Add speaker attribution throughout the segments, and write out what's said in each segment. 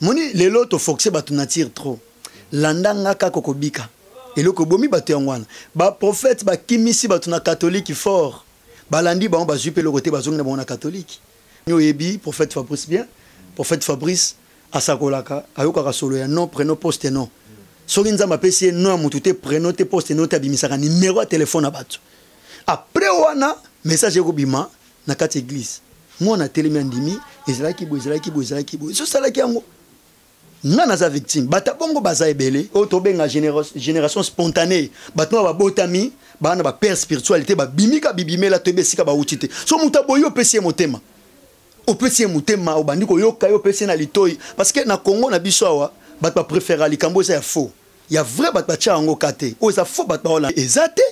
Speaker 1: moni lelo tofoxe bato na tire trop. Landa nga kaka kobika eloko bomi bato yango wana. Baprofete bakimisi bato na katolike fort. Balandi bango bazwi mpe eloko te bazongi na bango na katolike ni oyebi prophète fabrice bien. Prophète fabrice asakolaka ayokaka solo ya non prénom poste non. Soki nzambe apesi ye no ya motu te prénom te poste no te abimisaka nimero ya telefone na bato. Après wana message ekobima na kati église. Mwana atelemi andimi ezalaki boye ezalaki boye ezalaki boye. Sosalaki yango nga naza victime. Bato bongo baza ebele. Oyo tobenga génération génération spontanée. Bato oyo babotami baa na bapère spirituel te babimi ka bibimela toyebi esika bauti te. So moto aboyi opesi ye motema. Opesi ye motema obandi koyoka ye opesi ye na litoi parce que na congo na biso awa bato bapréféra likambo eza ya faux. Ya vrai bato batya yango ka te. Oyo eza faux bato baola. Eza te.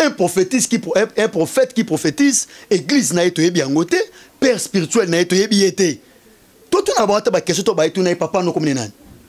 Speaker 1: Un prophétise qui un, un prophète qui prophétise église na ye toyebi yango te. Père spirituel na ye toyebi ye te. Totuna bango ata bakestion to bayetuna ye papa noko mine nani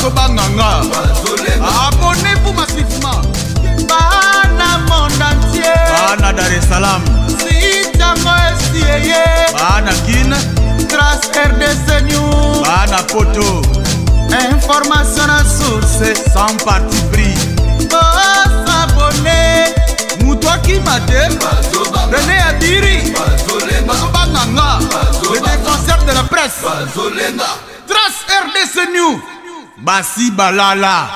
Speaker 2: bazobanganga abonnez-vous massivement bana monde entier.
Speaker 3: Bana dar es salaam.
Speaker 2: Sitango esi eye
Speaker 3: bana kine
Speaker 2: grâce rdc new
Speaker 3: bana poto.
Speaker 2: Information na source.
Speaker 3: Sans parti pris.
Speaker 2: Bosabone moto akima te rene adiri. Bazobanganga le défenseur de la presse. Trace rdc new
Speaker 3: basi balala.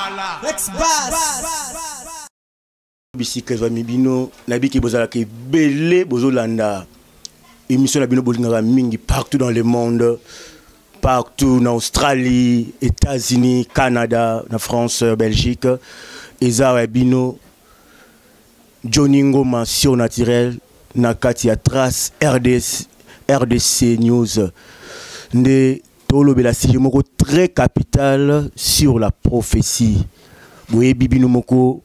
Speaker 4: Bisika ezwami bino nayebiki bozalaka ebele bozolanda émission na bino bolingaka mingi partout dans le monde partout na australie états-unis canada na france belgique. Eza ya bino johnny ngoma surnaturel na kati ya trace RDS, rdc news. Nde très capital sur la prophétie. Boyebi bino moko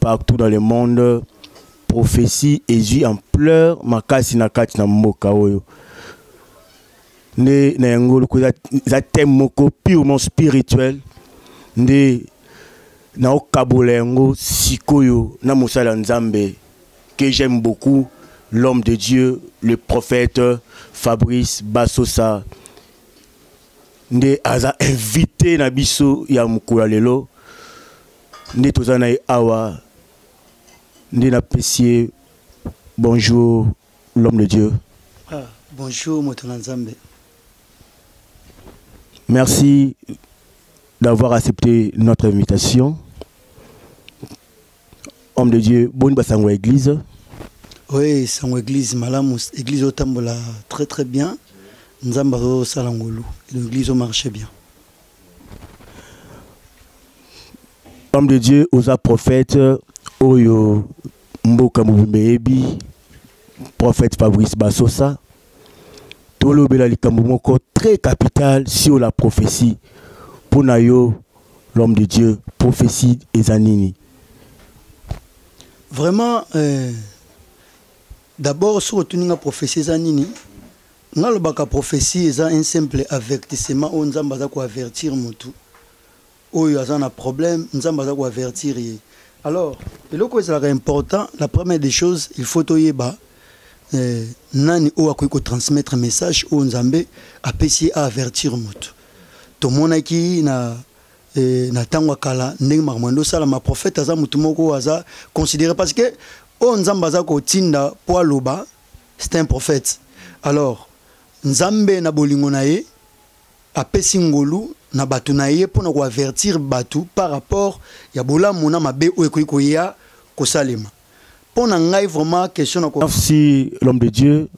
Speaker 4: partout dans le monde prophétie ezwi ampleur makasi na kati na mboka oyo. Nde yango loko moko purement spirituel nde naokabola yango sikoyo na mosala nzambe que j'aime beaucoup l'homme de dieu le prophète fabrice basosa nde aza invité na biso ya mokolo lelo nde toza na ye awa nde napesi ye bonjour l'homme de dieu.
Speaker 1: Ah, bonjour moto na nzambe.
Speaker 4: Merci d'avoir accepté notre invitation. Homme de dieu boni basango ya église.
Speaker 1: Oui sango église malamu église otambola très très bien nzambe azosala ngolu. L'église omarche bien.
Speaker 4: Homme de dieu oza prophète oyo mboka mobimba eyebi prophète fabrice basosa tolobela likambo moko très capital sur la prophétie. Na yo l'homme de dieu prophétie eza nini?
Speaker 1: Vraiment euh, d'abord soki otuninga prophétie eza nini? Nga lobaka prophétie eza un simple avertissement oyo nzambe aza koavertir motu oyo aza na problème nzambe aza koavertir ye. Alors eloko ezalaka important la première des choses il faut toyeba eh, nani oyo akoki kotransmettre message oyo nzambe apesi ye aavertir motu tomonaki na eh, na ntango ya kala ndenge makambo ende osalama prophète aza motu moko oyo aza considéré. Parce que oyo nzambe aza kotinda mpo aloba c'est un prophète. Alors nzambe na bolingo na ye apesi ngolu na bato na ye par rapport ya bolamu na mabe oyo ekoki koya kosalema. Mpo na ngai vraiment question
Speaker 4: merci l'homme de dieu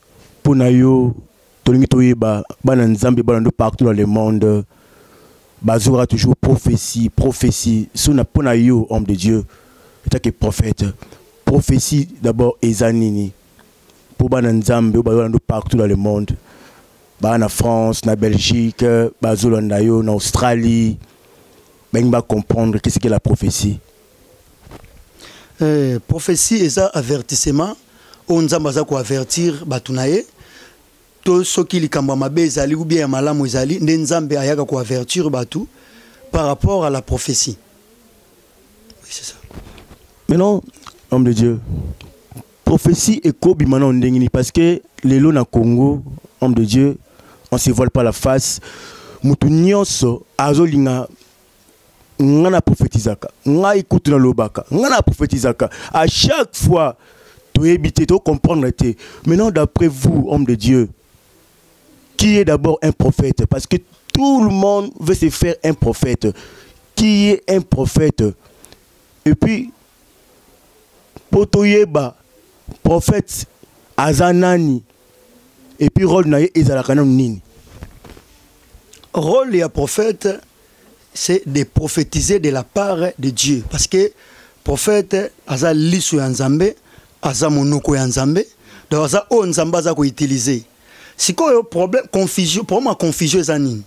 Speaker 4: mpo na yo tolingi toyeba bana nzambe bana ndo partout dans le monde toujours prophétie prophétie. So na mpo na homme de dieu etake prophète. Prophétie d'abord eza nini? Partout dans le monde baa na france na belgique bazolanda yo na australie. Comprendre ce que la prophétie.
Speaker 1: Eh, prophétie eza avertissement. Oyo nzambe aza koavertir bato na ye to soki likambo ya mabe ezali ou bien ya malamu ezali nde nzambe ayaka koavertir bato par rapport à la prophétie. Oui, c'est ça.
Speaker 4: maintenant homme de dieu prophétie ekobima na ndenge nini parce que lelo na congo homme de dieu on se voile pas la face. Nyonso azolinga. Nga na prophétisaka. Prophétisaka. À chaque fois toyebi te tocomprendre te. Maintenant d'après vous homme de dieu qui est d'abord un prophète? Parce que tout le monde veut se faire un prophète. Qui est un prophète? Et puis po toyeba prophète aza nani et puis rôle na ye ezalaka nini
Speaker 1: rôle ya prophète c'est de prophétiser de la part de dieu. Parce que prophète aza liso ya nzambe aza monoko ya nzambe. Donc aza oyo nzambe aza koutilize sikoyo problème confusion problème ya confusion eza nini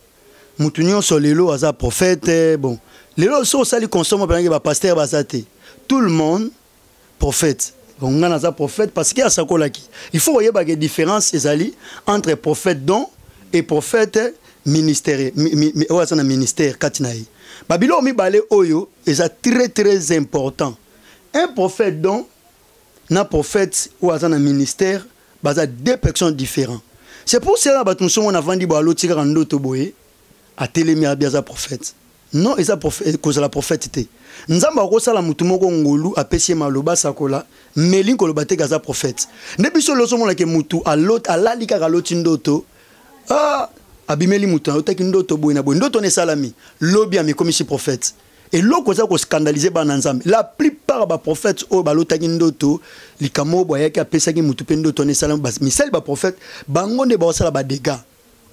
Speaker 1: motu nyonso lelo aza prophète bon. Lelo so osali consommo mpenange bapaster baza te. Tout le monde prophète bon nga naza prophète parce que asakolaki il faut oyebaka différence ezali entre prophète don et prophète ministère mi- mi- mi- oyo aza na ministère kati na ye babiloko mibale oyo eza très très important. Un prophète don na prophète oyo aza na ministère baza deux personnes différents c'est pour cela bato mosusu mona avandi bo aloti kaka ndoto boye atelemi abi aza prophète non eza kozala prophète te nzambe akosala motu moko ngolu apesi ye maloba asakola meli koloba te ke aza prophète. Nde biso loso omonake motu alali kaka aloti ndoto. Ah, abimeli motu alotaki ndoto boye na boye. Ndoto wana esalami. Lobi amekomisi prophète. Eloko eza koscandalize bana nzambe. La plupart baprophète oyo balotaki ndoto likambo oyo boye ayaki apesaki motu mpe ndoto wana esalami. Misali baprophète bango nde baosala badega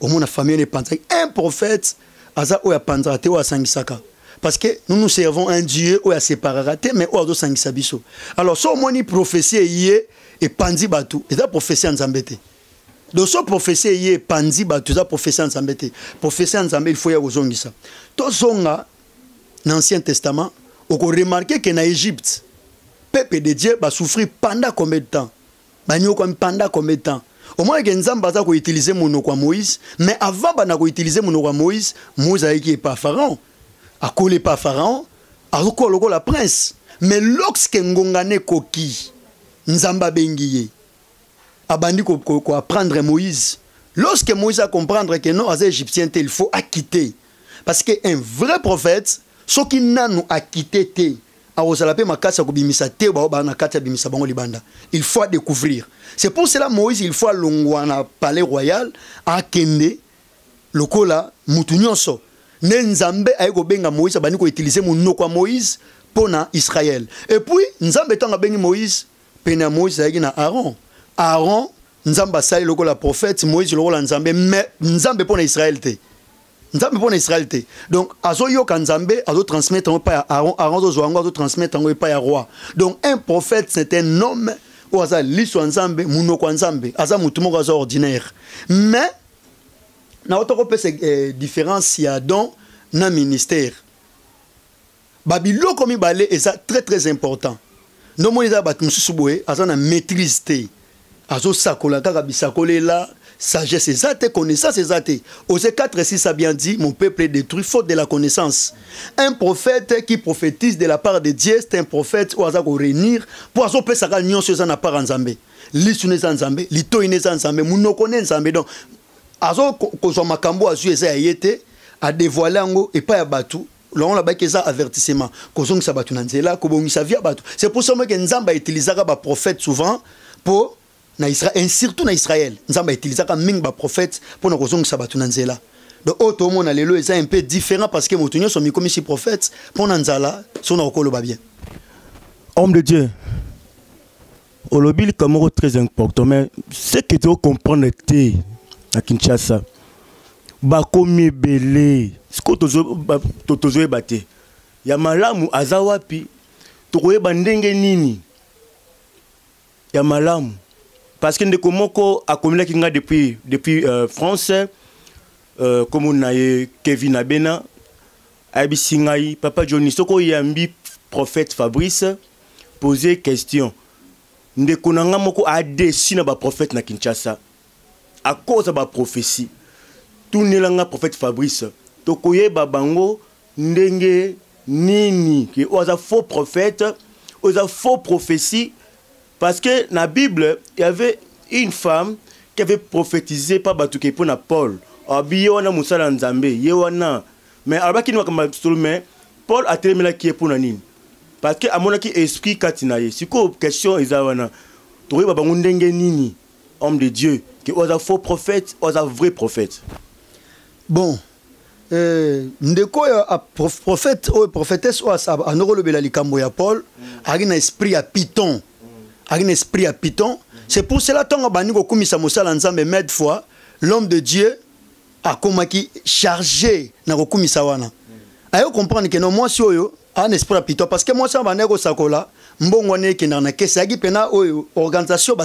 Speaker 1: omona famille wana epanzaki un prophète aza oyo apanzaka te oyo asangisaka. Parce que nous nous servons un dieu oyo aseparaka te mais oyo azosangisa biso. Alors so omoni prophétie eye epanzi bato eza prophétie ya nzambe te. Donc so prophétie eye epanzi bato eza prophétie ya nzambe te. Prophétie ya nzambe il faut ya kozongisa. Tozonga na ancien testament okoremarke ke na égypte peuple de dieu basouffrir pendant combien de temps? Banyokwami pendant combien de temps omonake nzambe aza koutilize monoko ya moïse mais avant banda koutilize monoko ya moïse moïse ayeki epa pharaon. Akoli epa pharaon akokola lokola prince. Mais lorsque ngongana ekoki nzambe abengi ye abandi ko- ko- koapprendre moïse. Lorsque moïse acomprendre que non aza égyptien il faut acquitter. Parce que un vrai prophète soki nanu akite te akozala mpe makasi ya kobimisa te bao baa na kati ya bimisa bango libanda. Il faut adécouvrir c'est pour cela moïse il faut alongwa na palais royal akende lokola mutu nyonso. Nde nzambe aye kobenga moïse abandi koutilize monoko ya moïse mpo na israel et puis nzambe ntango abengi moïse pene ya moïse azalaki na aaron. Aaron nzambe asali lokola prophète moïse lokola nzambe mais nzambe mpo na israel te nzambe mpo na israel te. Donc azoyoka nzambe azotransmettre yango epai ya aaron aaron azozwa yango azotransmettre yango epai ya roi. Donc un prophète c'est un homme oyo aza liso ya nzambe monoko ya nzambe. Aza motu moko aza ordinaire. Mais nauta kopesa eh, différence ya don na ministère. Babiloko mibale eza très très important. Ndomoni eza bato mosusu boye aza na maîtrise te. Azosakola kaka bisakolela sagesse. Te connaissance eza te ose 4 6 a bien dit mon peuple est détruit faute de la connaissance. Un prophète qui prophétise de la part de dieu c'est un prophète oyo aza koréunir mpo azopesaka nyonso eza na part ya nzambe lisu na eza nzambe litoi na eza nzambe monoko na nzambe donc azo ko- kozwa makambo azwi eza ya eza avertissement. Kozongisa bato c'est pour ça moke nzambe autilisaka baprophète souvent mpo na israel surtout na israel nzambe autilisaka mingi baprophète mpo na kozongisa bato na nzela. Donc oyo tomona lelo eza un peu différent parce que moto nyonso mikomisi prophète mpo na nzala so na kokoloba bien.
Speaker 4: Homme de dieu olobi likambo moko très important mais ce que tokomprendre te na kinshasa bakomi ebele sikoyo tozo- ba- to- tozoyeba te. Ya malamu aza wapi? Tokoyeba ndenge nini? Ya malamu parce que ndeko moko akomelaki nga depuis, depuis euh, france euh, komona na ye kevin abena ayebisi ngai papa johnny soki oyambi prophète fabrice pose question. Ndeko na nga moko adesi na baprophète na kinshasa. Ya baprophétie tunelanga prophète fabrice. Tokoyeba bango ndenge nini oyo aza faux prophète oyo aza faux prophétie Parce que dans la Bible, il y avait une femme qui avait prophétisé par Batouké pour Paul. Ah, Abiyewana Moussa Nzambe, Yewana. Mais alors qu'il nous Paul a terminé qui est pour Nanine. Parce que à mon avis, esprit katinaye. Si quoi question ils ont tu vois bango ndenge nini homme de Dieu qui est un faux prophète, un vrai prophète.
Speaker 1: Bon, euh, ndeko ya prophète ou prophétesse ou a nokolobela likambo ya Paul, mm. ari na esprit ya Python. Na esprit ya piton c'est pour cela maide fois l'homme de dieu akomaki chargé na wana. Aye comprendre ke no mwasi oyo aa na esprit ya piton parce que oyo abandaki kosakola mbongo wana ekendaka na oyo organisation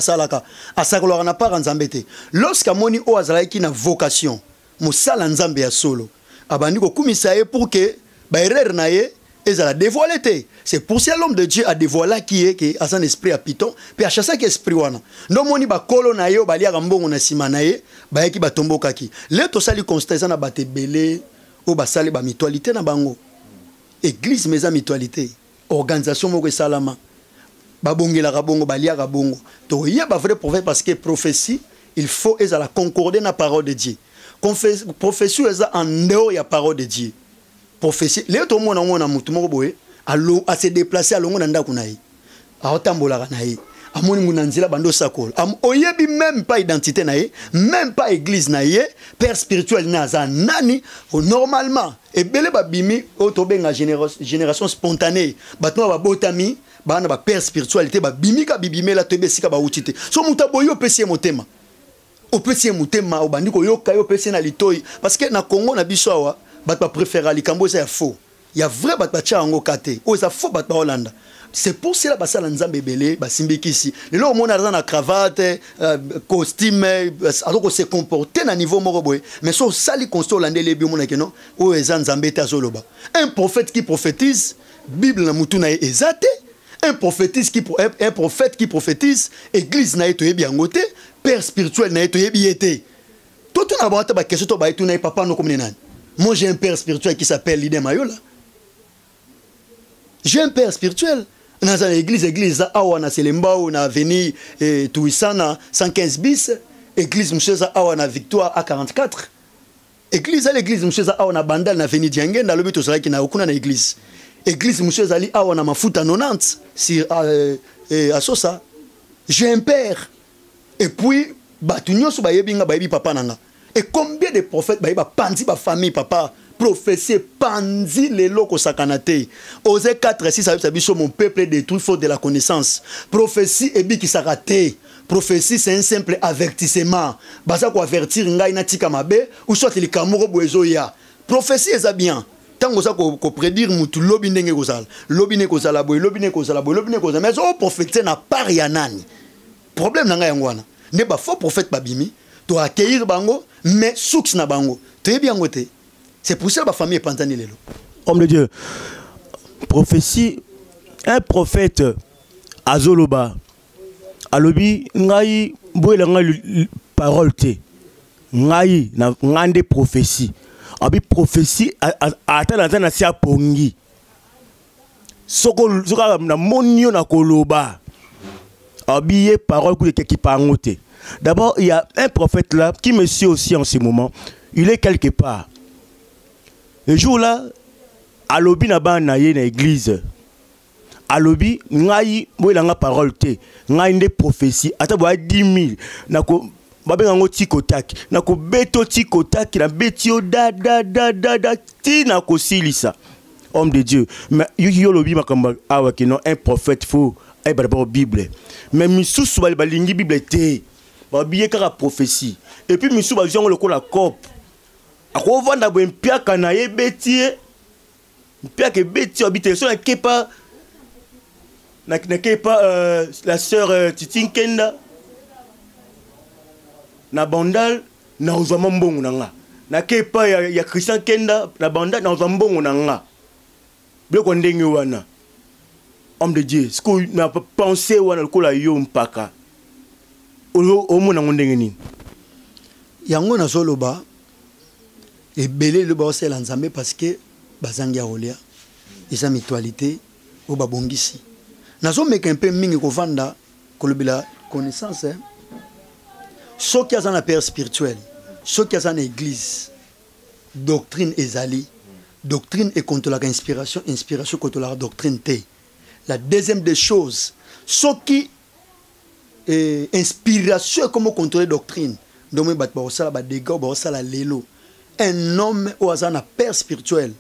Speaker 1: lorsque amoni oyo azalaki na vocation mosala nzambe ya solo abandi kokumisa ye pour ke baerreur na ye te c'est pour ça l'homme de dieu adévoilaki ye ke aza na esprit ya piton mpe achasaki esprit wana ndo omoni bakolo na ye oyo baliaka mbongo na nsima na ye bayaki batombokaki le tosali constat eza na bato ebele oyo basali bamitualité na bango. Église me eza mutualité. Organisation moko esalama babongelaka bongo baliaka bongo toyeba vrai prophète parce que prophétie il faut ezala concorde na parole de dieu. Prophétie eza en dehors ya parole de dieu prophétie. Lelo tomona ngo na motu moko boye ase déplace alongo na ndako na ye. Aotambolaka na ye. Amoni ngu na nzela bando osakola. Am- oyebi même pas identité na ye même pas église na ye père spirituel na aza nani normalement. Ebele babimi oyo tobenga généra- génération spontanée. Bato oyo babotami baa na bapère spirituel te babimi ka bibimela toyebi esika bauti te. So moto aboyi opesi ye motema. Opesi ye motema obandi koyoka ye opesi ye na litoi parce que na congo na biso awa bato bapréféra likambo eza ya faux ya vrai bato batia yango ka te oyo eza faux bato baolanda c'est pour cela basala nzambe ebele basimbikisi lelo omona aza na cravate euh, costume aza kose comporte na niveau moko boye. Mais so osali constat olandeli ebi omonake no? Oyo eza nzambe te azoloba. Un prophète qui prophétise bible na mutu na ye eza te. Un prophétise qui, un, un prophète qui prophétise église na ye toyebi yango te. Père spirituel na ye toyebi ye te. Totuna bango ata bakestion to baye tuna ye papa nokomine nani Moi, j'ai un père spirituel qui s'appelle Lidé Mayola. J'ai un père spirituel. Dans l'église, l'église, awa na Selembao, na Avenue et Touissana, 115 bis. Église, monsieur, awa na Victoire, à 44. Église, à l'église, monsieur, awa na Bandal, na Avenue Diangen, dans le but, qui n'a aucune église. Église, monsieur, zali awa na Mafuta 90, sur, euh, euh, à Sosa. J'ai un père. Et puis, bah, tu n'y as pas papa nanga. Et combien de prophètes bayebi bapandi bafamille papa. Prophétie epandi lelo kosakana te ose 4 6 ayebisa biso mon peuple est détruit faute de la connaissance. Prophétie ebikisaka te prophétie c'est un simple avertissement. Baza koavertir ngai natika mabe ou soit likambo moko boye ezoya. Prophétie eza bien. Ntango oza koprédire mutu lobi ndenge ekozala lobi ne ekozala boye lobi ne ekozala boye lobi ne ekozala mais oprofétise na part ya nani? Problème na ngai yango wana nde bafaux prophète babimi toaccueillir bango mais source na bango. Yango te c'est pour ça bafamille epantani lelo
Speaker 4: homme de dieu prophétie un prophète azoloba alobi li- li- parole te. Ngai na ngai nde prophétie. Abi prophétie a- a- ata naza na se apongi. Soko soka namoni yo na koloba. Abi parole kuta ekekipa yango te d'abord il y a un prophète là qui me suit aussi en ce moment. Il est quelque part. Le jour là alobi na bana na ye na église alobi ngai boyelanga parole te ngai nde prophétie. Ata boya 10 000 nako babenga yango tikotaki nakobeta tikotaki nabeti yo dadadadada ti nakosilisa homme de dieu. Mais yo olobi makambo awa keno un prophète fo ayeba dabord bible mais misusu bali- balingi bible te babi ye kaka prophétie. Epuis misusu bazwi yango lokola cope akovanda boye mpiaka na ye ebeti ye. Mpiaka ebeti yo abi te so nakepa nakepa euh, la sœur euh, titi nkenda. Na bandal nakozwama mbongo na nga. Nake epai ya, ya christian kenda na banda nazwa mbongo na nga. Biloko ndenge wana. Homme de dieu siko na pense wana lokola yo mpaka Ozo- omona yango ndenge nini?
Speaker 1: Yango nazoloba ebele lelo baosala nzambe parce que bazangi ya kolia. Eza mitualité oyo babongisi. Nazomeka mpe mingi kovanda kolobela connaissance soki aza na père spirituel soki aza na église doctrine ezali. Doctrine ekontolaka inspiration inspiration ekotolaka doctrine te. La deuxième des choses soki inspiration ekoma contrôler doctrine ndomoi bato bakosala badega oyo bakosala lelo. Un homme oyo aza na père spirituel.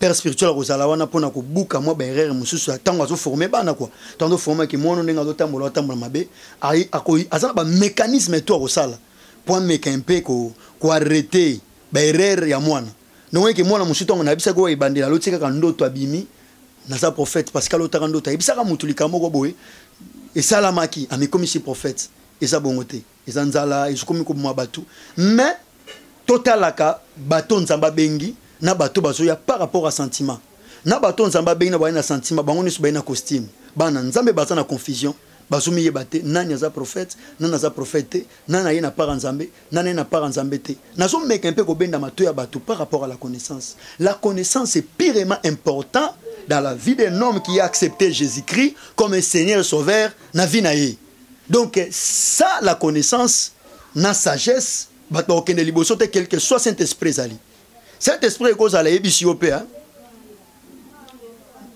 Speaker 1: Père spirituel akozala wana mpona kobuka mwa baerreur mosusu ntango azoforme bana kua ntango azoformaki mwana ndenge azotambola atambola mabe ai- ako- aza na bamécanisme to akosala mpo ameka mpe ko- koarrete baerreur ya mwana ndongoyeke mwana mosusu ntango nayebisaki oyo ebandela. Aloti kaka ndoto abimi naza prophète parce que alotaka ndoto ayebisaka motu likambo moko boye esalamaki amikomisi prophète eza bongo te eza nzala ezokomi koboma bato mais totalaka bato nzambe abengi na bato bazoya par rapport à sentiment. Na bato nzambe abengi na baye na sentiment bango nyonso baye na costume. Bana nzambe baza na confusion. Bazomiyeba te nani aza prophète nani aza prophète te nani aye na part nzambe nani aye na part nzambe te. Nazomeka mpe kobenda mato ya bato par rapport à la connaissance. La connaissance est pirement important dans la vie d'un homme qui a accepté Jésus-Christ comme un Seigneur sauveur na vie na donc ça la connaissance na sagesse bato bakokende liboso te quel que soit saint esprit ezali saint esprit ekozala yebisi yo mpe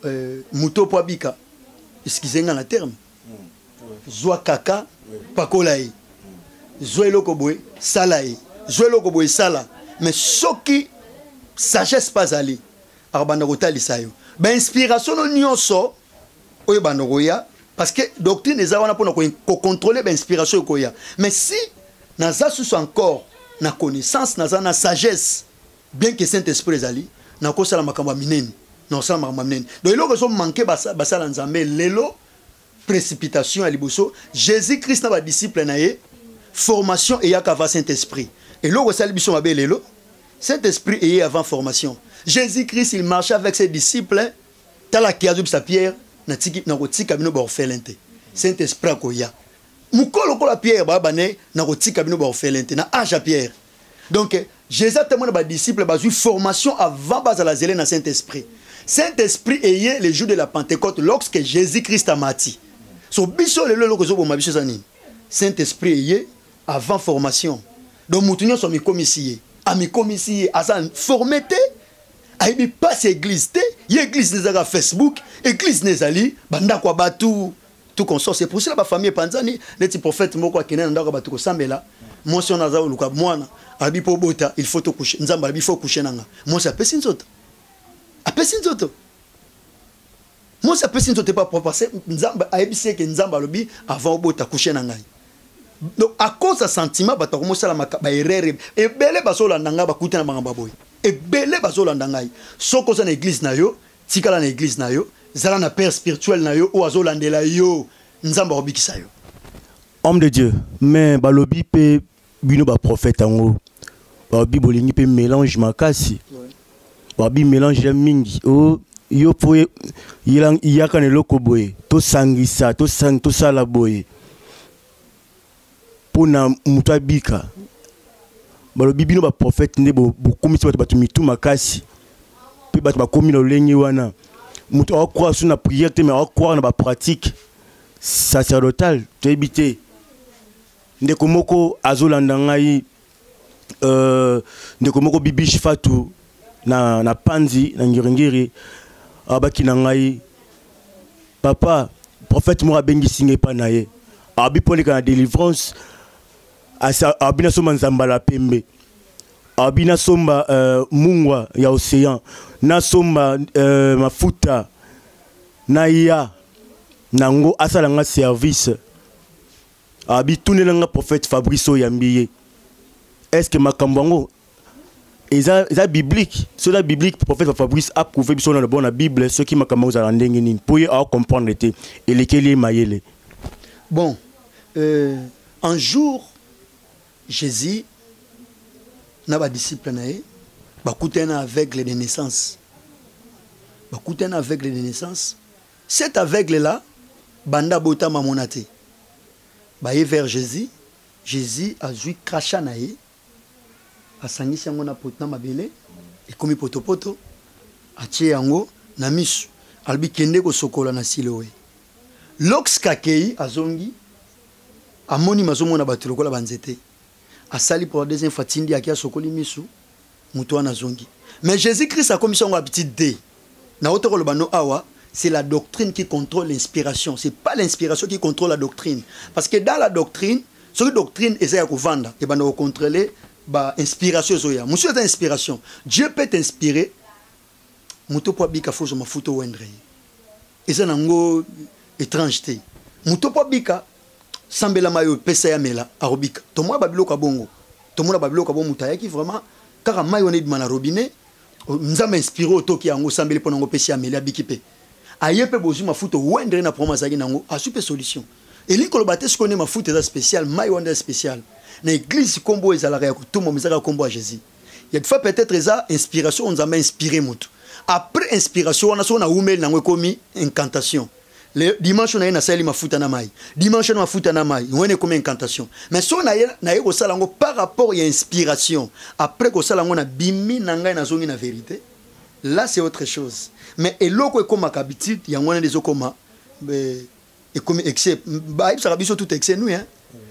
Speaker 1: euh, moto mpo abika eskize nga na terme. Zwa kaka pakola zwa eloko boye sala ye zwa eloko boye sala. Mais sagesse mpe azali akobanda kotalisa yo. Bainspiration no nyonso oyo ebanda parce que doctrine eza wana mpona kocontrôle bainspiration ekoya mais si naza susu encore na connaissance naza na sagesse bien que saint esprit ezali nakosala makambo ya minene nakosala makambo ya minene. Donc eloko ezomanke basa- basala nzambe lelo précipitation ya liboso jésus christ na badisciple na ye formation eyaka avant saint esprit eloko esali biso mabe lelo saint esprit eye avant formation Jésus-Christ, il marchait avec ses disciples. Tala qui a sa pierre, na tiki na kotika bino borfelin te. Saint-Esprit akoya. Mukolo kola pierre ba bané na kotika bino borfelin te na âge à pierre. Donc Jésus a témoigné ba disciples ba formation avant ba la zélé na Saint-Esprit. Saint-Esprit ayé le jour de la Pentecôte lorsque Jésus-Christ a mati. So biso le lelo kozo boma biso sani. Saint-Esprit ayé avant formation. Donc mutunyo so mi komisiye. A mi komisiye asa formé te ayebi mpasi église te. Ye église nezaka facebook église nezali bandako ya bato tout consort c'est pour cela bafamille epanzani neti prophète moko akende na ndako ya bato kosambela. Mwasi wana aza koluka mwana alobi mpo bota il faut tokushe nzambe alobi faut kushe nanga. Mwasi apesi nzoto. Apesi nzoto. Mwasi apesi nzoto epa parce nzambe ayebisi eke nzambe alobi avant obota kushe na ngai. Donc à cause ya sentiment bato akomosala baerreur ebele bazolanda ngai bakuti na makambo ya boye ebele bazolanda ngai. Soki oza na église na yo tikala na église na yo zala na père spirituel na yo oyo azolandela yo nzambe akobikisa yo.
Speaker 4: Homme de dieu mais balobi mpe bino baprofete yango. Balobi bolingi mpe mélange makasi. Balobi mélange ya mingi. O yo mpo yaka na eloko boye. Tosangisa tosang- tosala boye. Mpo na moto abika balobi bino baprofete nde bo- bokomisi bato bato mitu makasi. Mpe bato bakomi na lolenge wana. Moto akokroire so na priere te mais akokroire na bapratique. Sacerdotal toyebi te. Ndeko moko azolanda ngai euh, ndeko moko bibishi fatu na, na panzi na ngiringiri abaki na ngai. Papa prophète moko abengisi ngai epai na ye. Abi mpo leka na délivrance asa- abi nasomba nzambala pembe. Abi nasomba euh, mungwa ya océan. Nasomba euh, mafuta. Na ya. Nango asala nga service. Abi tunela nga prophète fabrice oyo yambi ye est ce que makambo yango eza, eza biblique? So eza biblique prophète fabrice approuve biso na bon na bible soki makambo yango ezala ndenge nini? Mpo ye aocomprendre te elekeli ye mayele.
Speaker 1: Bon, euh, un jour, Jésus na badisciple na ye bakutani na aveugle de naissance. Bakutani na aveugle de naissance. Cet aveugle là banda botama mona te. Baye vers jésus. Jésus azwi krasha na ye. Asangisi yango na na mabele. Ekomi potopoto. Atie yango na miso alobi kende kosokola na siloe lorsque akei azongi. Amoni mazomona bato lokola banzete asali pour la deuxième fois tindi aki asokoli miso moto wana azongi mais jésus christ akomisi yango apeti d. Naota koloba no awa c'est la doctrine qui contrôle l'inspiration. C'est pas l'inspiration qui contrôle la doctrine. Parce que dans la doctrine soki doctrine eza ya kovanda ebanda kocontrôle bainspiration ezoya mosu eza inspiration. Dieu peut t'inspirer. Moto mpo abika fo ozwa mafuta owendre ye eza nango étrange te moto mpo abika sambelama oyo opesa ye amela akobika tomona babiloko ya bongo. Tomona babiloko ya bongo moto ayaki vraiment. Kaka mai wana ebima na robinet nzambe inspire otoki yango osambeli mpo nango opesi ye ameli abiki mpe. Aye mpe bozwi mafuta owendre na problème azalaki nango azwi mpe solution. Elingi koloba te sikoyo nde mafuta eza spécial mai wana eza spécial. Na église nkombo oyo ezalaka ya kotumbama ezalaka nkombo ya jésus. Ya fois peut-être eza inspiration oyo nzambe inspire motu après inspiration wana soko naumeli nango ekomi incantation le dimanche na ye nasaleli mafuta na mai dimanche na mafuta na mai wana ekomi incantation mais soko naye kosala yango par rapport ya inspiration. Après kosala yango na bimi na ngai nazongi na vérité. Là c'est autre chose. Mais eloko ekomaka habitude yango wana nde ezokoma ekomi excès. Bayebisaka biso tout excès nui hein.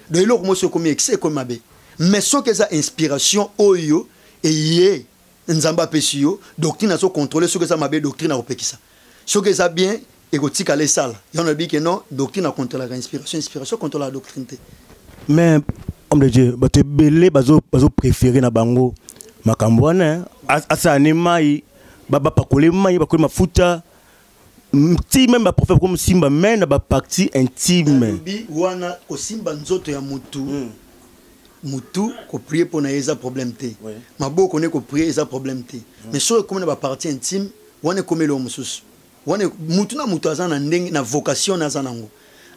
Speaker 1: Donc eloko mosi ekomi excès ekomi mabe mais soki eza inspiration oyo eye nzambe apesi yo doctrine azocontrôle soki eza mabe doctrine akopekisa soki eza bien ekotikala esala yango nayebi ke non doctrine acontrôlaka inspiration inspiration contrôlaka doctrine. Te
Speaker 4: mais homme de dieu bato ebele bazopréféré na bango. Makambo wana asala ne mai bapakole mai bakole mafuta ti meme baprophète bakomosimba me na bapartie intime.
Speaker 1: Wana kosimba nzoto ya mutu. Mutu koprie mpo na ye eza problème te. Maboko ne koprie eza problème te. Mais soki ekomi na bapartie intime wana ekomi eloko mosusu wana mutu na mutu aza na ndenge na vocation na aza nango.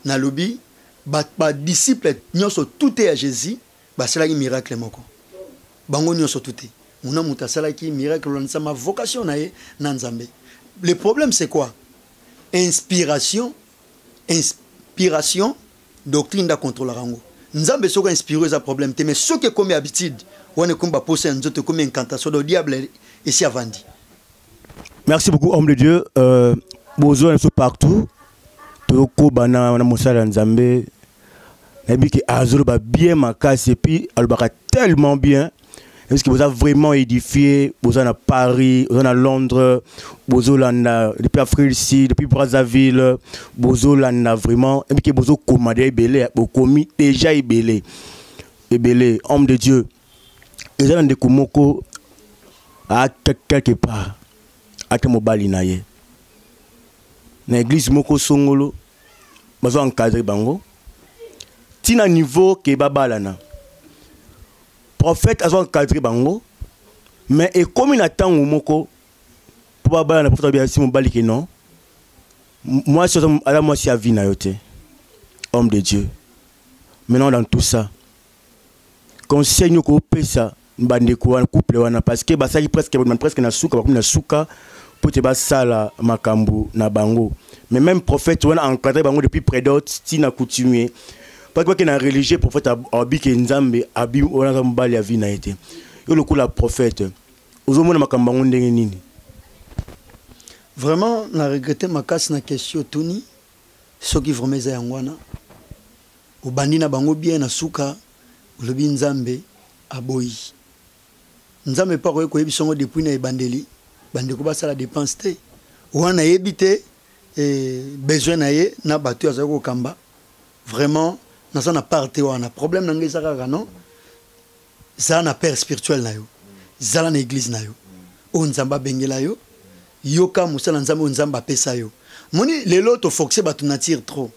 Speaker 1: Nalobi badisciple ba nyonso tute ya jésus basalaki miracle moko. Bango nyonso tute muna mutu asalaki miracle olandisa ma vocation na ye na nzambe. Le problème c'est quoi? Inspiration inspiration doctrine nda contrôlaka yango nzambe soki inspire eza problème te mais soki ekomi habitude wana ekomi baposa ya nzoto ekomi incantation do diable esi avandi
Speaker 4: merci beaucoup homme de dieu. Euh, na biso partout. Tokoba na, na azoloba bien makasi epuis alobaka tellement bien. Est-ce que vous avez vraiment édifié? Vous en à Paris vous en à Londres vous en depuis Afrique Sud depuis Brazzaville. Vous en vraiment et puis vous commandé vous commis déjà belé et belé homme de Dieu. Et dans des kumoko à quelque part te mobali na ye. Na église moko songolo bazo encadrer bango. Tina niveau ke babalana prophète azo encadré bango mais ekomi na ntango moko mpo babala na prophète abiyasi mobali ke non mwasi aza mwasi ya vie na yo te. Homme de dieu. Maintenant dans tout ça conseil nyoko opesa bandeko wana couple wana parce que basalaki presque presque na suka bakomi na suka mpo te basala makambo na bango. Mais même prophète wana encadré bango depuis prédote ntina coutumier. Paki bake na religieux prophète abiki nzambe abi wana aza mobali ya vi na te yo lokola prophète. Ozomona makambo yango ndenge nini.
Speaker 1: Vraiment na regrete makasi na question otuni soki vraiment eza yango wana obandi na bango bien na suka olobi nzambe aboyi nzambe mpo akoki koyebisa yango depuis na ebandeli bandeko basala dépense te. Wana ayebi te eh, besoin na ye na bato oyo azalaki kokamba. Vraiment naza na part te wana. Problème na ngai eza kaka non? Na père spirituel na yo. Zala na église na yo. Oyo nzambe yo. Yoka mosala nzambe oyo nzambe yo. Moni lelo tofoxe bato na tire trop.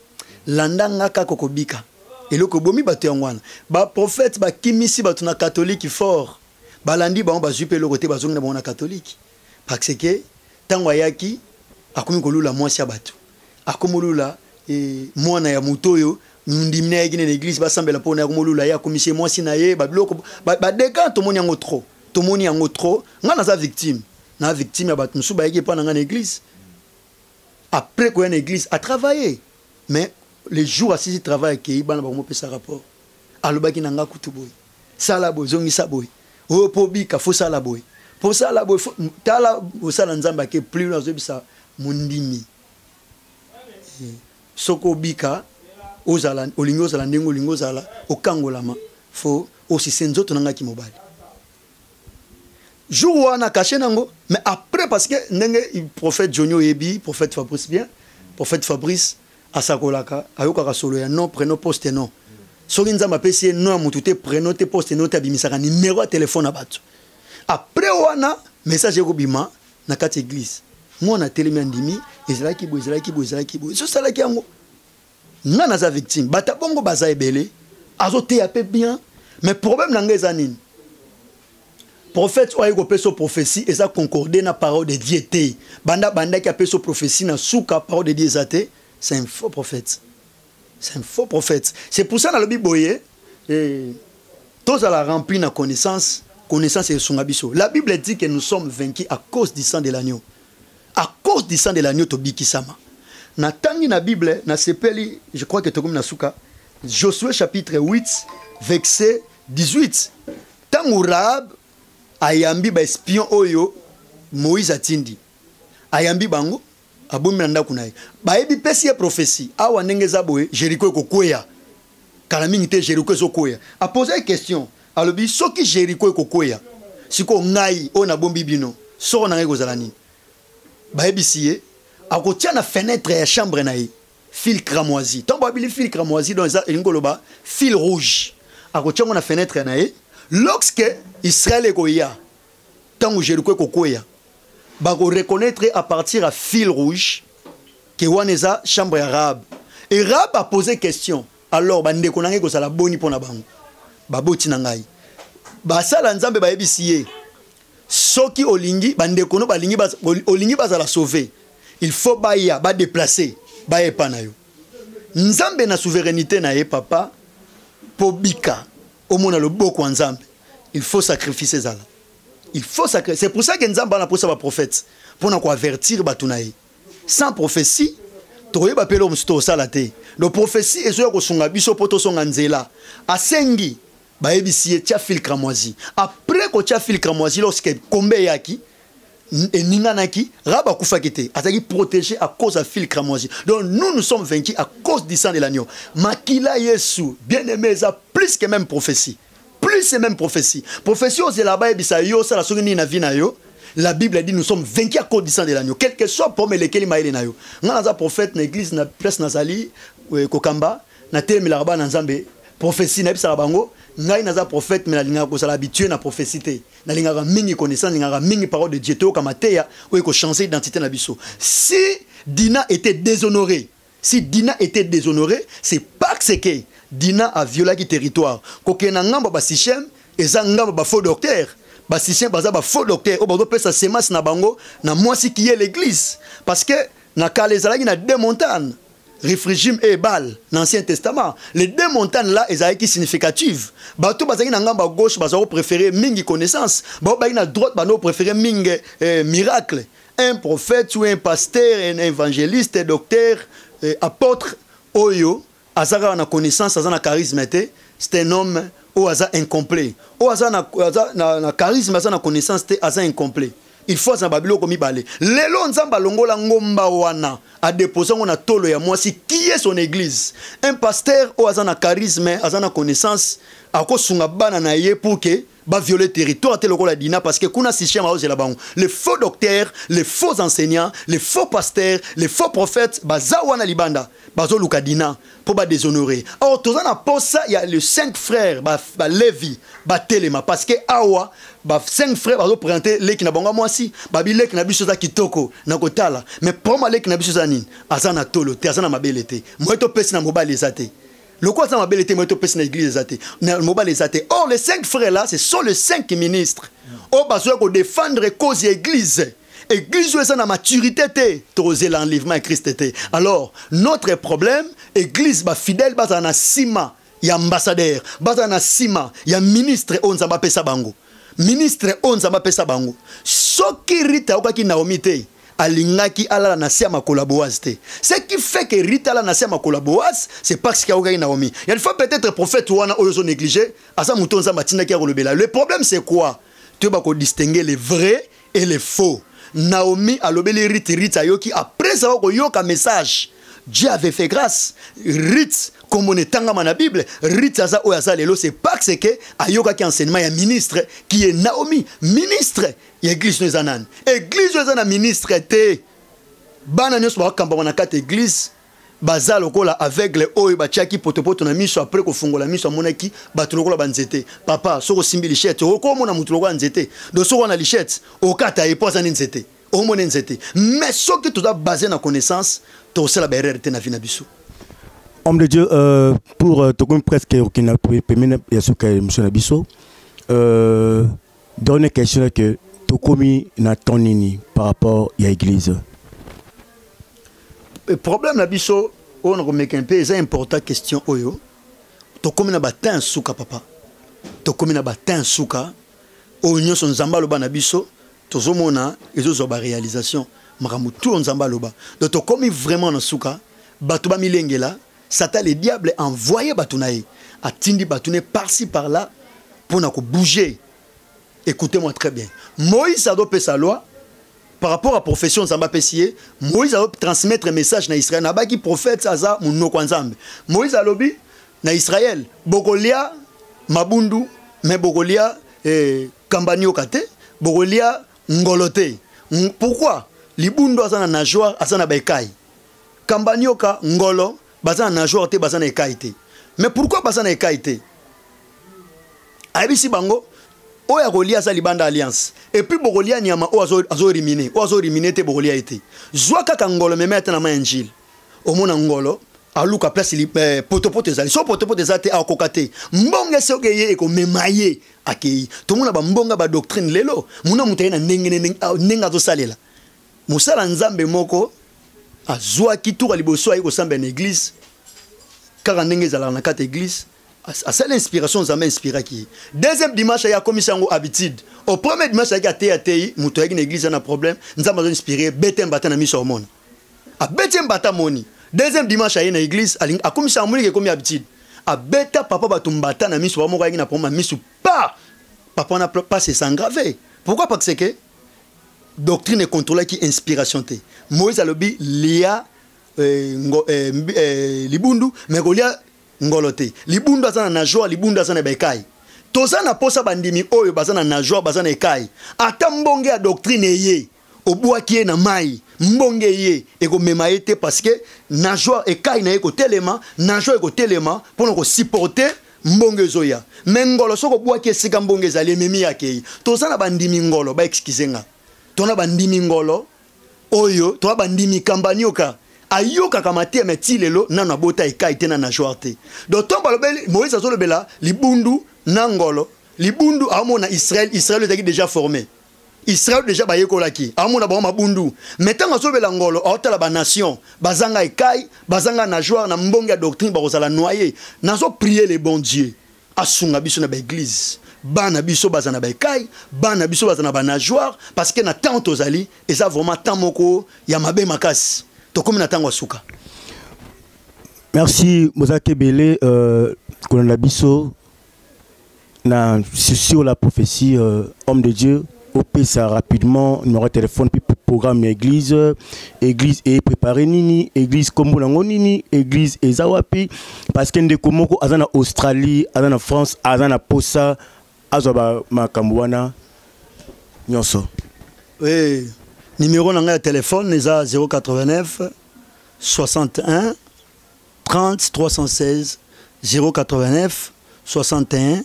Speaker 1: Landa nga kaka kobika eloko ebomi bato yango wana baprofete bakimisi bato na katholike fort. Balandi bango bazwi mpe eloko te bazongi na bango na katholike parce que ntango ayaki akomi kolula mwasi ya bato. Akomi olula e, mwana ya moto oyo ndimi na ye kine na église basambela mpo na yako molula ye akomisi ye mwasi na ye babiloko badeka tomoni yango trop tomoni yango trop. Ngai naza victime na victime ya bato mosusu bayeki epa na ngai na église. Après koya na église atravaille mais le jour asisi travail akei bana bakomopesa rapport. Alobaki na nga kutu boye. Sala boye zongisa boye. Oyo mpo bika fo sala boye mpo sala boye tala osala nzambe ake plus azobisa mondimi Eh, soki obika ozala olingi ozala ndenge olingi ozala okangolama fo osise nzoto na ngaki mobali. Jour wana kashe nango mais après parce que ndenge prophète joni oyebi prophète fabrice bien prophète fabrice asakolaka ayokaka solo ya non prénom poste non. Soki nzambe apesi ye no ya motu te prénom te poste non te abimisaka nimero ya telefone na bato après wana message ekobima na kati église. Mwana atelemi andimi ezalaki boye ezalaki boye ezalaki boye. Ezosalaki yango nga naza victime. Bato bongo baza ebele azoteya mpe bien. Mais problème na nga eza nini? Prophète oyo ayi kopesa prophétie eza concordé na parole de dieu te. Banda bandaki apesa prophétie na suka parole de dieu eza te. C'est un faux prophète. C'est un faux prophète. C'est pour ça nalobi boye eh, tozala rempli na connaissance connaissance esunga biso la bible dit que nous sommes vaincus à cause du sang de l'agneau. À cause du sang de l'agneau tobikisama natangi na bible nasepeli je crois que tokomi na suka josué chapitre 8 verset 18 ntango rahab ayambi baespion oyo moïse atindi. Ayambi bango abomi na ndako na ye. Bayebi pesi ye prophétie awa ndenge eza boye jeriko ekokweya kala question alobi soki jeriko ekokweya sikoyo ngai oyo nabombi bino soko na ngai kozala nini? Bayebisi ye akotia na fenêtre ya chambre na ye fil cramoisi. Ntango babili fil cramoisi donc eza elingi koloba fil rouge. Akotia yango na fenêtre na ye lorsque israel ekoya ntango jeriko ekokweya bakoreconnaître à partir ya fil rouge ke wana eza chambre ya rahab. E rahab apose question. Alors bandeko na ngai kozala boni mpo na bango baboti na ngai. Basala nzambe bayebisi ye. Soki olingi bandeko no balingi olingi bazala sauve il faut baya badeplace baya epa na yo. Nzambe na souveraineté na ye papa mpo bika omona loboko ya nzambe. Il faut sacrifice ezala. Il faut sacrifier c'est pour ça que nzambe ana posa baprophète mpona koavertir bato na ye. Sans prophétie tokoyeba mpe eloko mosusu tosala te. Lo prophétie ezoya kosunga biso mpo tosonga nzela. Asengi bayebisi ye tia fil cramoisi après kotia fil cramoisi lorsque kombe eyaki eninganaki rab akufaki te azalaki protégé à cause ya fil cramoisi. Donc nous nous sommes vaincus à cause du sang de l'agneau. Makila yesu bien aimé eza plus que même prophétie. Plus et même prophétie. Prophétie ozela bayebisa yo osala soki nini na vie na yo. La bible dit nous sommes vaincus à cause du sang de l'agneau. Quel que soit pome elekeli mayele na yo. Nga naza prophète na église na place nazali eh, kokamba natelemelaka bana nzambe prophétie nayebisaka bango ngai naza prophète me nalingaka habitue na prophétie nalingaka mingi connaissance nalingaka mingi parole de dieu. Oyo identité na biso. Si dina était déshonoré si dina était déshonoré c'est parce que dina aviolaki territoire. Kokende na ngambo basichem eza ngambo bafaux docteur basicien baza bafaux docteur oyo bazopesa semence na bango na mwasi ki ye l'église. Parce que na kala ezalaki na deux montagnes Rifrigim et Ebal, l'Ancien Testament. Les deux montagnes là, elles sont significatives. Bato bazaki na ngamba gauche, bazako préféré mingi connaissance. Bao bazaki na droite, bano préféré mingi eh, miracle. Un prophète ou un pasteur, un évangéliste, un docteur, eh, apôtre, oyo, azaka na connaissance, azaka na charisme te, c'est un homme oyo aza incomplet. Oyo aza na, aza na, na charisme, aza na connaissance te, aza incomplet. Il faut aza na babiloko mibale lelo nzambe alongola ngomba wana adepose yango na tolo ya mwasi. Qui est son église? Un pasteur oyo aza na charisme aza na connaissance akosunga bana na ye pour ke baviole territoire te lokola dina parce que kuna système aozela bango. Les faux docteurs les faux enseignants les faux pasteurs les faux prophètes baza wana libanda bazoluka dina mpo badéshonoré or toza posa ya le cinq frères balevi batelema parce que awa ba cinq frères bazoprésente leki na bango mwasi babi leki na biso eza kitoko na kotala mais proma leki na biso eza nini? Aza na tolo te aza na mabele te. Moye topesi na mobali eza te lokola aza na mabele te moye topesi na église eza te na mobali eza te or les cinq frères là ce sont les cinq ministres. Oyo bazoya kodéfendre cause ya église église oyo eza na maturité te. Tokozela enlèvement ya kriste te. Alors notre problème église bafidèle bazala na nsima ya ambassadeur bazala na nsima ya ministre oyo nzambe apesa bango ministre oyo nzambe apesa bango. Soki rite ayokaki naomi te alingaki alala na se ya makolo ya boaz te. Ce qui fait que rite ala na se ya makolo ya boaz c'est parce que ayokaki naomi. Il faut peut-être prophète wana oyo ozonéglige aza moto oyo nzambe atindaki ya kolobela. Le problème c'est quoi? Toyeba kodistingue le vrai et le faux. Naomi alobeli rite rite ayoki. Après awa koyoka message dieu avait fait grâce. Rite kombo na etangama na bible rite aza oyo aza lelo c'est parce que ayokaki enseignement ya ministre qui est naomi. Ministre ya église no eza nani église eza na ministre te bana nyonso bakambama na kati église baza lokola aveugle oyo batiaki potopoto na miso apres kofungola miso banzete papa soki osimbi lichete okomona motu lokola nzete. Do soki wana lichete okata ye mpo aza ni nzete omona nzete. Mais soki toza base na connaissance tokosala baerreur te na vi na biso.
Speaker 4: Homme de dieu euh, pour euh, tokomi presque okina pemene ya suka ya émission na biso euh, dernière question ke tokomi na temps nini par rapport ya église
Speaker 1: problème na biso oyo nakomeka mpe eza important question oyo tokómi na batin suka papa. Tokómi na batin suka oyo nyonso nzambe aloba na biso tozomona ezozwa baréalisation makambo oyo nzambe aloba donc tokómi vraiment na suka bato bamilengela satan le diable envoye bato na ye. Atindi par-ci par-là mpona kobouge écoutez-moi très bien. Moïse adopesa loi. Par rapport à profession nzambe apesi ye moïse azotransmettre message na israel nabaki prophète aza monoko ya nzambe moïse alobi na israel bokolia mabundu me bokolia eh, kambanioka te bokolia ngolo pourquoi? Libundu aza na nageoire aza na baekai. Kambanioka ngolo baza na nageoire te baza na ekai te. Mais pourquoi baza na ekai te? Ayebisi bango oyo akolia aza libanda alliance. Epuis bokolia nyama oyo azo- azorimine oyo azorimine te bokolia ye te. Zwa kaka ngolo meme ate na ma ya njile omona ngolo aluka place eh, potopoto ezali. So potopoto eza te akoka te. Mbonge soki eye ekomema ye akei. Tomona bambonga badoctrine lelo. Muna moto aye na ndenge ndenge azosalela mosala nzambe moko azwaki tour ya liboso aye kosambela na église kaka ndenge ezalaka na kati as- asala inspiration nzambe inspiraki ye deuxième dimanche aye akomisa yango habitude. Au premier dimanche ayaki ateyi ateyi moto ayaki na église ana problème nzambe azo inspire bete mbata na miso ya omona abeti mbata moni. Deuxième dimanche aye na alingi- akomisa yango moniki ekomi habitude. Abeta papa bato mbata na miso bamoko ayaki na problème ya miso pa! Papa wana pase esangrave pourquoi? Parce que doctrine ekontrolaki inspiration te. Moïse alobi lia eh, ngo, eh, eh, libundu me kolia ngolo te libundu aza na nageoire libundu aza na bekai toza na posa bandimi oyo baza na nageoire baza na ekai ata mbonge ya doctrine eye obwaki ye na mai mbonge ye ekomema ye te parce que nageoire ekai na ye kotelema nageoire ekotelema mpona kosupporte mbongo ezoya. Me ngolo soki obwaki esika mbongo ezali ememi yakei toza na bandimi ngolo baexcuse nga tona bandimi ngolo oyo toza bandimi kambanioka ayokaka matema ti lelo nano abota ekai te na nageoire te. Donc ntongo balobeli moïse azolobela libundu na ngolo libundu aomona israel israel ezalaki déjà formé. Israel déjà bayekolaki aomona bango mabundu. Mais ntango azobela ngolo aotala banation bazanga ekai bazanga nageoire na mbongo ya doctrine bakozala noye nazoprie le bon dieu asunga biso na baeglise bana biso baza na baekai bana biso baza na banageoire parce que na ntango tozali eza vraiment ntan moko ya mabe makasi. Tokómi na ntango ya
Speaker 4: merci bozalaki ebele euh, kolanda biso. Na sur la prophétie euh, homme de dieu opesa rapidement numéro ya telefone mpe programme ya église église eprépare nini. Église kombo nango nini. Église eza wapi parce que ndeko moko aza na australie aza na france aza na posa azwa ba- makambo nyonso.
Speaker 1: Oui. numéro na ngai ya telefone eza 089 61 30 316 089 61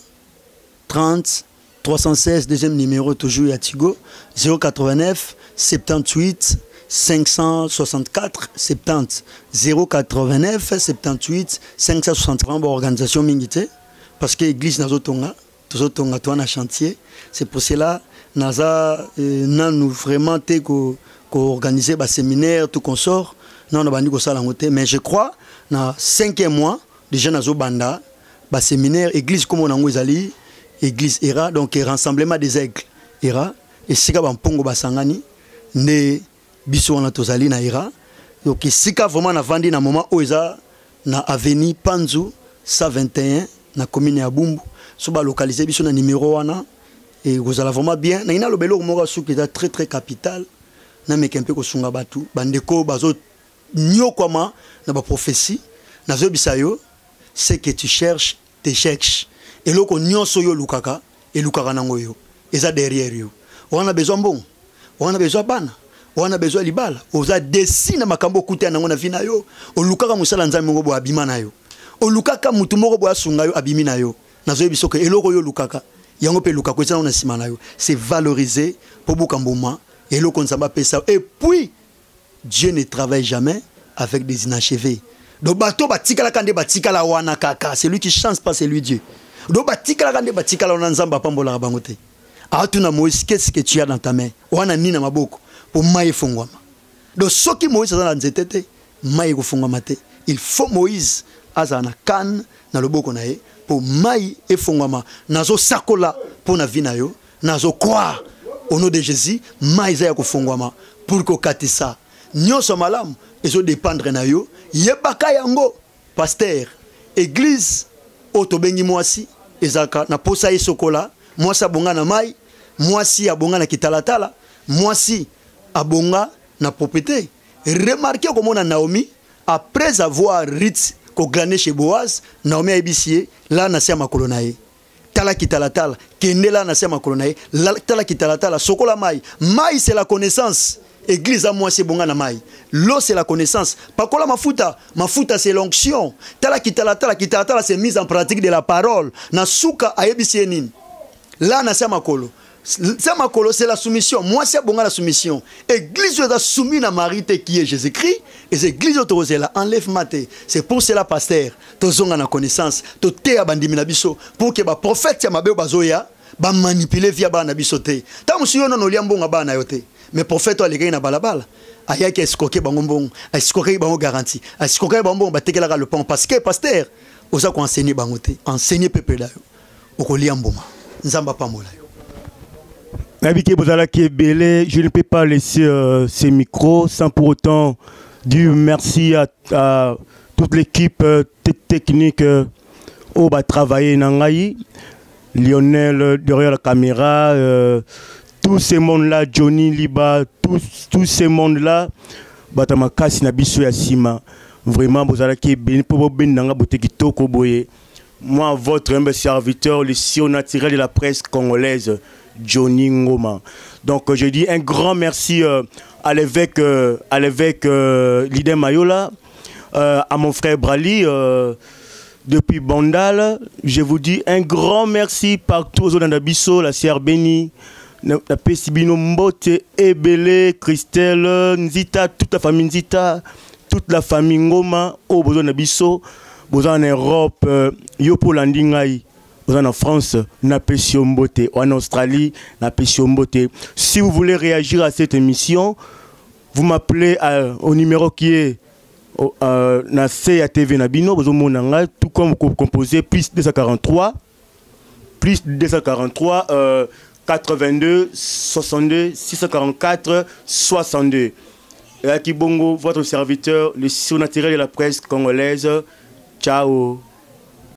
Speaker 1: 30 316 deuxième numéro toujours ya tigo. 089 78 564 70 089 78 560 vraiment baorganisation mingi te parce que église nazotonga chantier. C'est pour cela naza eh, nanu vraiment te ko koorganize baséminaire tout consort. Nano mais je crois na cinquième mois déjà nazobanda baséminaire église kombo nango ezali église era donc rassemblement des aigles era esika bampongo basangani nde biso wana tozali na era donc esika vraiment navandi na moment oyo eza na aveni panzu 121 na commune ya bumbu so balokalize biso na numéro wana. Ekozala vraiment bien. Nangi naloba eloko moko suki eza très très capital. Nameka mpe kosunga bato bandeko bazonyokwama na baprophétie nazoyebisa yo ce que tu cherches te cherche eloko nyonso oyo olukaka elukaka nango yo. Eza derrière yo. Wana besoin mbongo wana besoin bana? Wana besoin libala? Oza desi na makambo okuta nango na vi na yo. Olukaka mosala nzambe moko boye abima na yo. Olukaka mutu moko boye asunga yo abimi na yo nazoyebi soki eloko oyo olukaka yango mpe elukaka eza nango na nsima na yo. C'est valoriser mpo buka mbuma eloko nzambe apesa. Et puis dieu ne travaille jamais avec des inachevés. Donc bato batikalaka nde batikala wana kaka. Celui qui chance pas c'est lui dieu. Donc batikalaka nde batikala wana nzambe apambolaka bango te. Aatuna moïse qu'est ce que tu as dans ta main? Wana nini na maboko? Mpo mai efongwama donc soki moïse aza na nzete te mai ekofongwama te. Il faut moïse azala na kane na loboko na ye mpo mai efongwama. Nazosakola mpo na vi na yo. Nazokroire au nom de jésus mai eza ya kofongwama. Pour kokatisa nyonso malamu ezodépendre na yo. Yebaka yango paster église oyo tobengi mwasi ezalaka na posa ye sokola. Mwasi abonga na mai mwasi abonga na kitalatala mwasi abonga na propriété. Remarke komona naomi après avoir rit kograne chez boaz naomi ayebisi ye la na se ya makolo na ye tala kitalatala kende la na se ya makolo na La- tala sokola mai mai c'est la connaissance. Église a mwasi ebonga na mai l'eau c'est la connaissance. Pakola mafuta mafuta c'est l'onction. Tala kitalatala kitalatala c'est mise en pratique de la parole. Na suka ayebisi ye nini là na se ya makolo c'est la soumission. Mwasi abonga na soumission. Église oyo eza soumis na mari te qui est jésus-christ. Eza église oyo tokozela enlèvement c'est pour cela paster tozonga na connaissance toteya bandimi na biso pour ke baprofete ya mabe oyo bazoya bamanipule via bana na biso te. Ntango mosu yo nono olia mbongo bana na yo te mais prophète oyo alekaki na balabala ayaki esikoke bango mbongo asikokaki bango garanti. Asikokaki bango mbongo batekelaka le pont. Parce que oza koenseigner bango te. Enseigner peuple na yo okolia mbuma nzambe apambola yo
Speaker 4: Je ne peux pas laisser euh, ces micros sans pour autant dire merci à, toute l'équipe euh, te- technique euh, au va travailler Nangaï, Lionel euh, derrière la caméra, euh, tous ces mondes-là, Johnny Liba, tous, ces mondes-là, Batamakasi Nabiso Yassima, vraiment Ben Nanga Botekitoko Boye. Moi, votre serviteur, le sillon naturel de la presse congolaise, Johnny Ngoma. Donc, euh, je dis un grand merci euh, à l'évêque, euh, à l'évêque Mayola, à mon frère Brali, depuis Bandal. Je vous dis un grand merci partout aux zones d'Abisso, la Sierre Béni, na na pesi bino mbote ebele christelle nzita toute la famille nzita toute la famille ngoma boza na biso boza na europe euh, yo boza na france mbote wana australie mbote si vous voulez réagir à cette émission vous m'appelez au numéro qui est na c ya tv na bino bozomona ngai tout comme vous composez plus 243 plus 243 euh, 82 62 644 62. Et à Kibongo, votre serviteur, le surnaturel de la presse congolaise. Ciao.